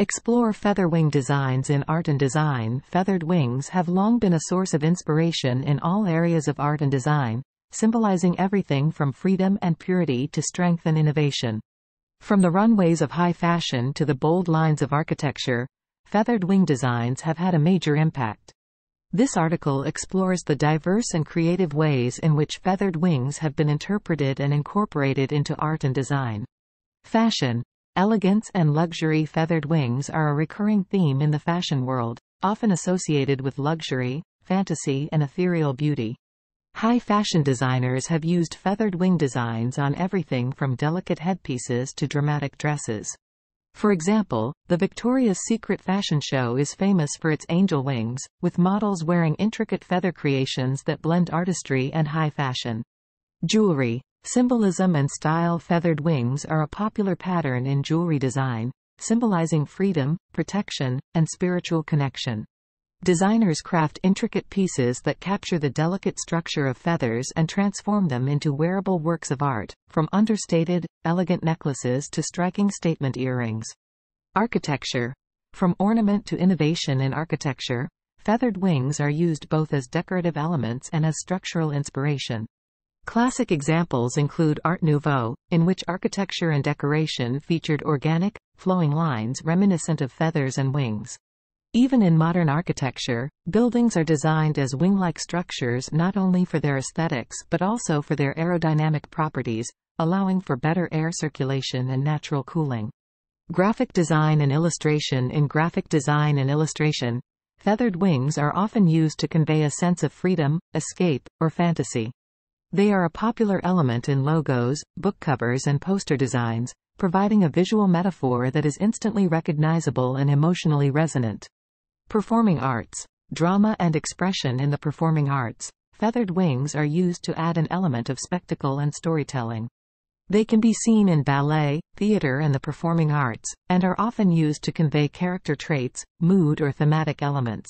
Explore feather wing designs in art and design. Feathered wings have long been a source of inspiration in all areas of art and design, symbolizing everything from freedom and purity to strength and innovation. From the runways of high fashion to the bold lines of architecture, feathered wing designs have had a major impact. This article explores the diverse and creative ways in which feathered wings have been interpreted and incorporated into art and design. Fashion. Elegance and luxury feathered wings are a recurring theme in the fashion world, often associated with luxury, fantasy and ethereal beauty. High fashion designers have used feathered wing designs on everything from delicate headpieces to dramatic dresses. For example, the Victoria's Secret fashion show is famous for its angel wings, with models wearing intricate feather creations that blend artistry and high fashion. Jewelry. Symbolism and style Feathered wings are a popular pattern in jewelry design, symbolizing freedom, protection, and spiritual connection. Designers craft intricate pieces that capture the delicate structure of feathers and transform them into wearable works of art, from understated, elegant necklaces to striking statement earrings. Architecture. From ornament to innovation in architecture, feathered wings are used both as decorative elements and as structural inspiration. Classic examples include Art Nouveau, in which architecture and decoration featured organic, flowing lines reminiscent of feathers and wings. Even in modern architecture, buildings are designed as wing-like structures not only for their aesthetics but also for their aerodynamic properties, allowing for better air circulation and natural cooling. Graphic design and illustration In graphic design and illustration, feathered wings are often used to convey a sense of freedom, escape, or fantasy. They are a popular element in logos, book covers and poster designs, providing a visual metaphor that is instantly recognizable and emotionally resonant. Performing arts. Drama and expression in the performing arts. Feathered wings are used to add an element of spectacle and storytelling. They can be seen in ballet, theater and the performing arts, and are often used to convey character traits, mood or thematic elements.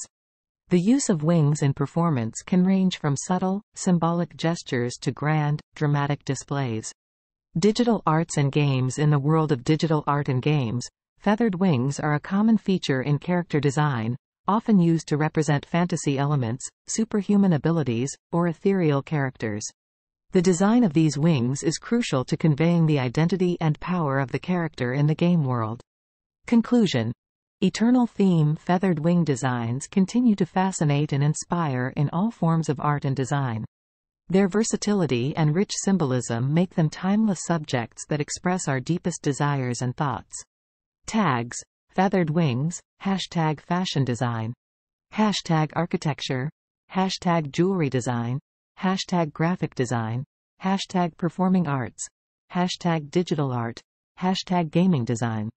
The use of wings in performance can range from subtle, symbolic gestures to grand, dramatic displays. Digital arts and games In the world of digital art and games, feathered wings are a common feature in character design, often used to represent fantasy elements, superhuman abilities, or ethereal characters. The design of these wings is crucial to conveying the identity and power of the character in the game world. Conclusion Eternal theme feathered wing designs continue to fascinate and inspire in all forms of art and design. Their versatility and rich symbolism make them timeless subjects that express our deepest desires and thoughts. Tags. Feathered wings, hashtag fashion design, hashtag architecture, hashtag jewelry design, hashtag graphic design, hashtag performing arts, hashtag digital art, hashtag gaming design.